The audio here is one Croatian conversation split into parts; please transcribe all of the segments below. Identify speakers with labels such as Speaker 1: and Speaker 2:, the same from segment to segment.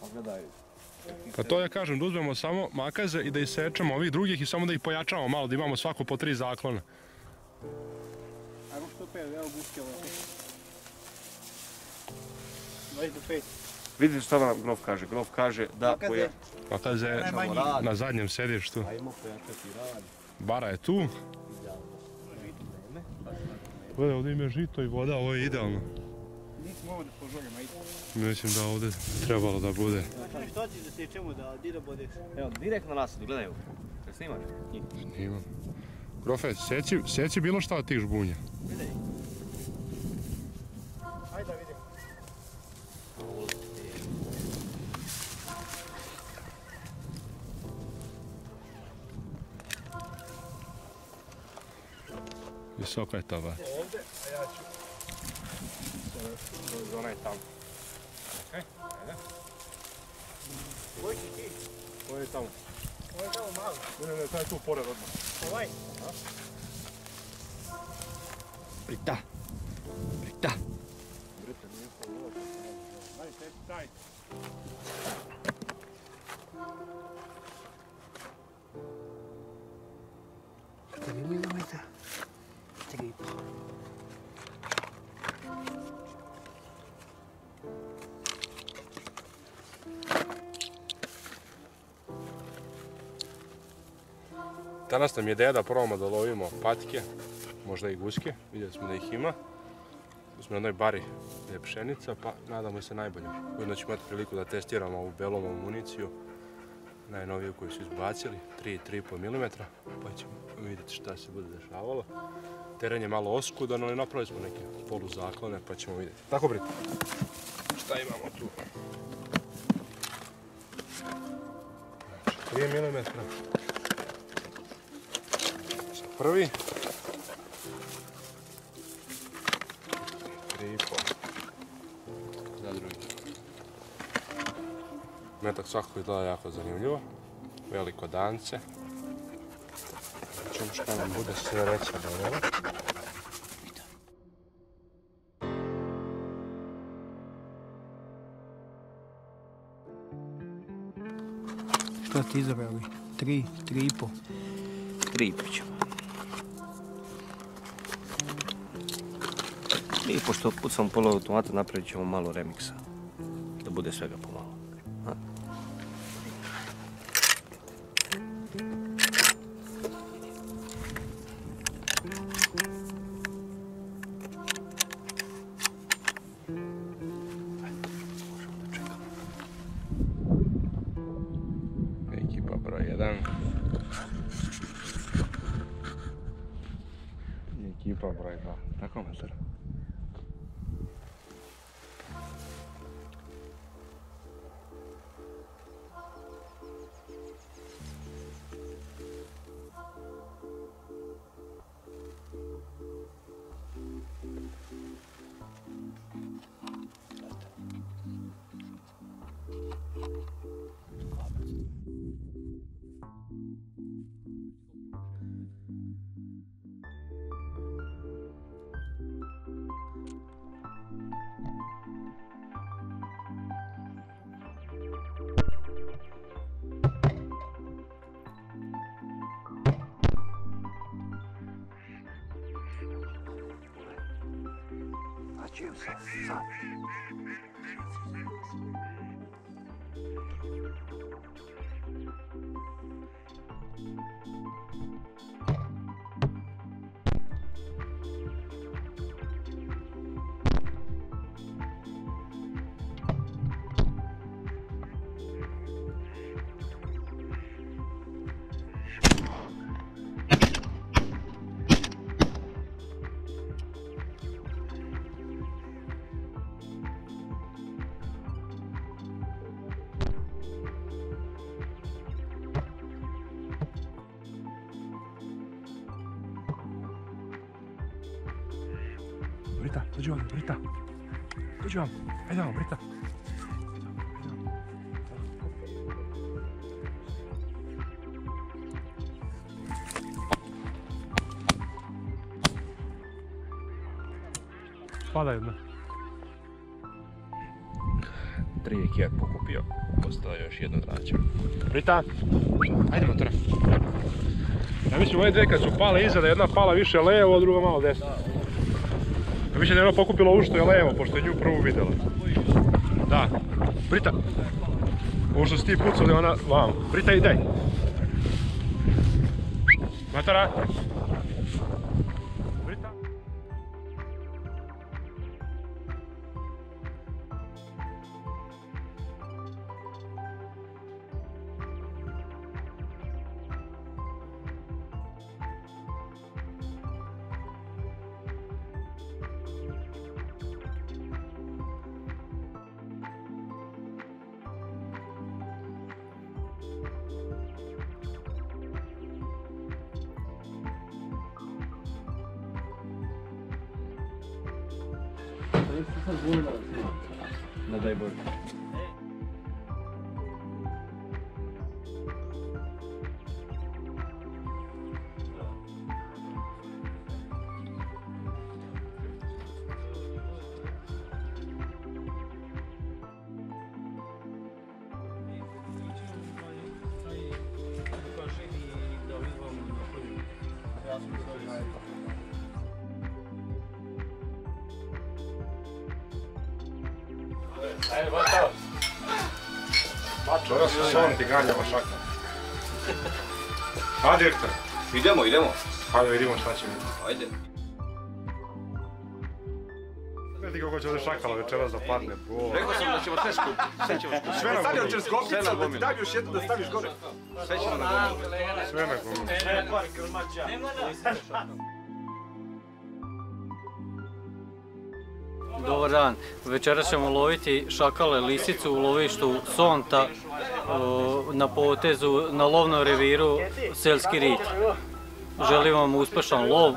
Speaker 1: Pogledaj.
Speaker 2: Pa to ja kažem, da uzmemo samo makaze i da isečemo ovih drugih i samo da ih pojačamo malo, da imamo svako po tri zaklona.
Speaker 3: Ajmo što pet, evo guske ovo. 25.
Speaker 1: Vidite što vam Grof kaže. Grof kaže da
Speaker 3: Makaze.
Speaker 1: poja...
Speaker 2: Makaze na zadnjem sedištu.
Speaker 1: Ajmo pojačati rad.
Speaker 2: Bara je tu. Gledaj, ovdje ima žito i voda, ovo je idealno.
Speaker 3: Ovo da poželjam, ajde.
Speaker 2: Mislim da ovdje trebalo da bude.
Speaker 3: Što ćeš da sečemo da di da budeš?
Speaker 1: Evo, direktno nasadu, gledaj ovo. Jel snimaš? Njih.
Speaker 2: Imam. Grofe, seci, seci bilo šta od tih žbunja.
Speaker 3: Videj. Ajde da vidim.
Speaker 2: Visoka je ta.
Speaker 3: Ovdje, a ja ću.
Speaker 2: Zona je tamo.
Speaker 3: Koji si ti?
Speaker 2: Ovo je tamo.
Speaker 3: Ovo je tamo malo.
Speaker 2: Ne, ne, taj je tu pored odmah.
Speaker 3: Ovaj.
Speaker 1: Brita. Brita.
Speaker 3: Ajde, seti taj.
Speaker 1: Četiri
Speaker 2: Danas nam je ideja da probamo da lovimo patike, možda i guske, vidjeli smo da ih ima. Tu smo na jednoj bari gdje je pšenica, pa nadamo se najbolje. Ujedno ćemo imati priliku da testiramo ovu belovu municiju, najnoviju koju su izbacili, 3-3,5 mm, pa ćemo vidjeti šta se bude dešavalo. Teren je malo oskudan, ali napravili smo neke poluzaklone, pa ćemo vidjeti. Tako Brit, šta imamo tu? 3 mm. Prvi. Tri i pol. Za drugi. Metak svakako izgleda jako zanimljivo. Veliko dance. Čemu šta nam bude sve reći da ovo.
Speaker 3: Što ti izabrali? Tri, tri i pol.
Speaker 1: Tri i pol ćemo. I pošto pucam poluautomata napravit ćemo malo remiksa. Da bude svega pomalo.
Speaker 2: Dođi vam, Brita. Dođi vam, ajde vam, Brita. Spada jedna. tri je pokupio. Ostao još jedno drađe. Brita, ajde motora. Ja mislim ove dve kad su pale iza da je jedna pala više levo, a druga malo desno. Da je ona pokupila ovu što je levo, pošto je nju prvu vidjela. Da. Brita. Ovo što si ti pucali, ona vamo. Brita, idej. Matara. созвоним.
Speaker 1: На дай бог.
Speaker 2: Ajde, Bačo. Bačo, ovo se son ti ganjava šaka. A, direktor,
Speaker 4: Idemo, idemo.
Speaker 2: hajde vidimo šta će biti.
Speaker 4: Ajde.
Speaker 2: Vidi kako će ovdje šakala večeras da padne. Bo.
Speaker 4: Rekao sam da ćemo sve skupiti. Sve ćemo skupiti.
Speaker 2: Sve na
Speaker 5: Stavio
Speaker 2: gomilu.
Speaker 5: čez kopicu, da ti dam još jednu da staviš gore.
Speaker 4: Sve ćemo na gomilu.
Speaker 2: Sve na gomilu.
Speaker 6: Dobar dan. Večeras ćemo loviti šakale lisicu u lovištu Sonta na potezu na lovnom reviru Selski rit. Želim vam uspešan lov.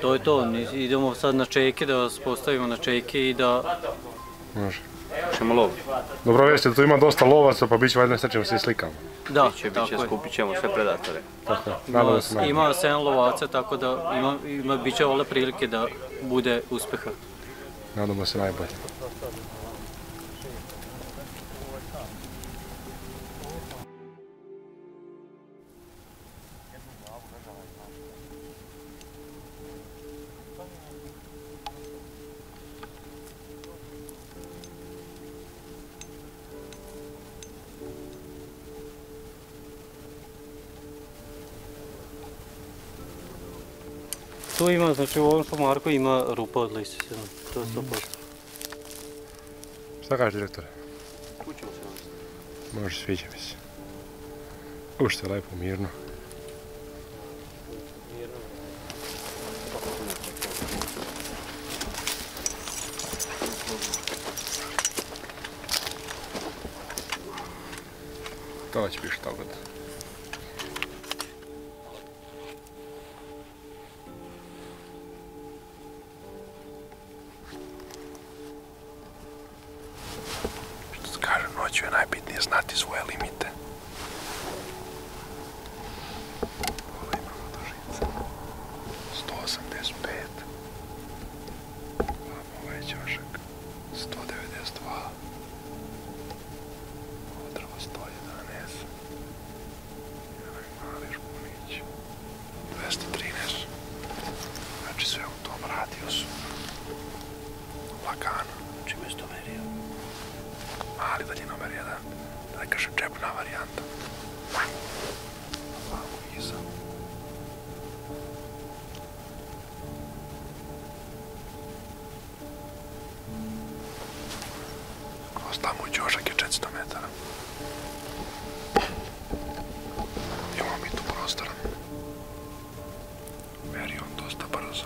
Speaker 6: To je to. Idemo sad na čeke da vas postavimo na čeke i da...
Speaker 2: Može.
Speaker 1: Ćemo lov.
Speaker 2: Dobro vesti da tu ima dosta lovaca pa bit će valjda ćemo se i slikamo.
Speaker 6: Da,
Speaker 1: Biće,
Speaker 6: tako
Speaker 1: biće,
Speaker 6: je.
Speaker 1: skupit ćemo sve predatore.
Speaker 2: Tako je. Nadamo se
Speaker 6: Ima,
Speaker 2: najbolje.
Speaker 6: ima 7 lovaca, tako da ima, ima, bit će vole prilike da bude uspeha.
Speaker 2: Nadamo se najbolje.
Speaker 6: Tu ima, znači u ovom šumarku ima rupa od lisice, to je 100%.
Speaker 2: Šta kažeš direktore? Može, sviđa mi se. Ušte lepo, mirno. To će biti što god. Je najbitnije znati svoje limite. Tamo u ćošak je 400 metara. Imamo mi tu prostora. Meri on dosta brzo.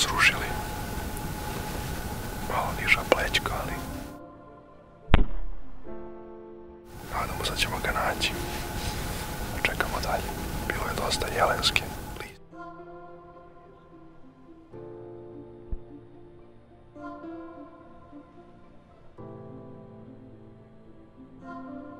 Speaker 2: Srušili. Malo niža plećka, ali... Nadamo se da ćemo ga naći. Čekamo dalje. Bilo je dosta jelenske. Sve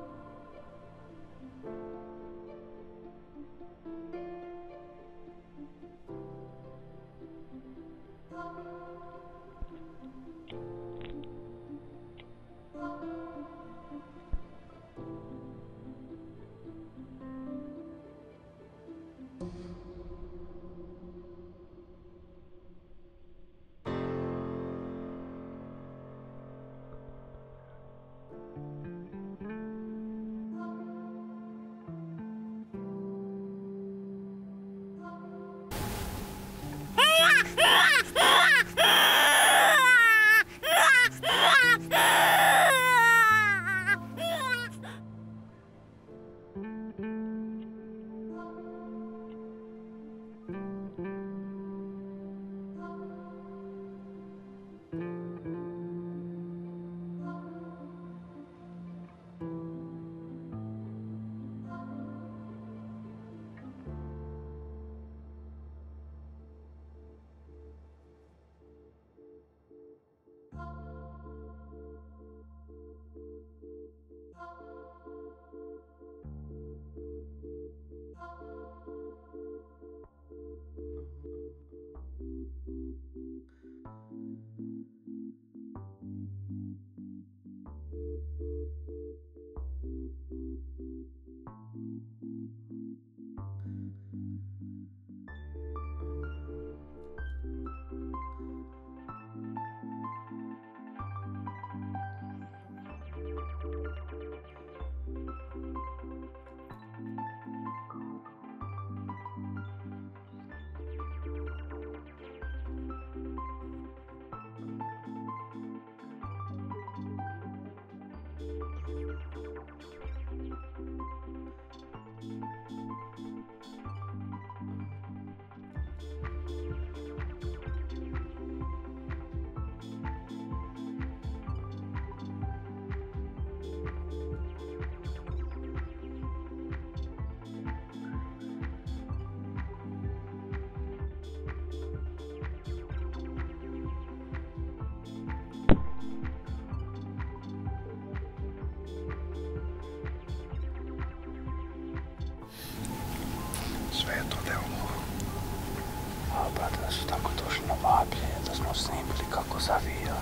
Speaker 2: Na vabljenje, da smo snimili kako zavija.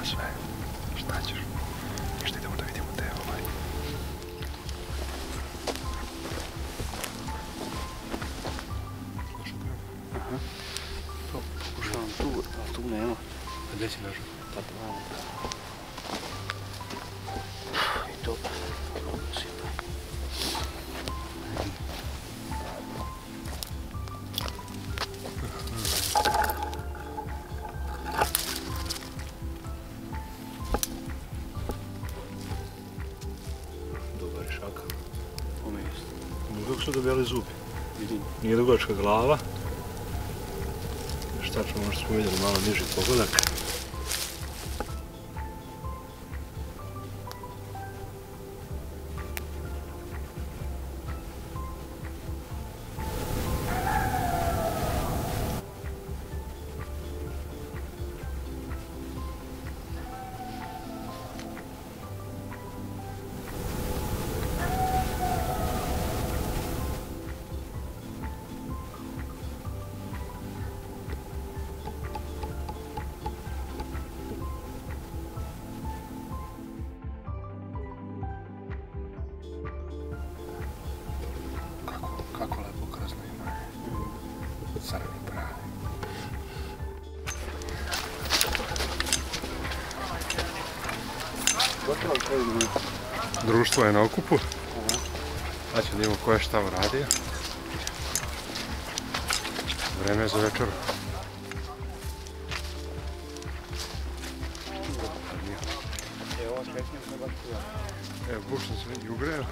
Speaker 2: A sve, šta ćeš? Ništa idemo da vidimo dugačka glava. Šta ćemo, možda smo vidjeli malo niži pogodak. Društvo je na okupu. Sad ćemo vidimo ko je šta uradio. Vreme je za večer. Evo, bušno se vidi ugreo.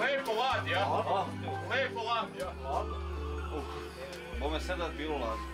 Speaker 1: Lepo lad, ja? Lepo lad, ja? Je sada bilo ladno.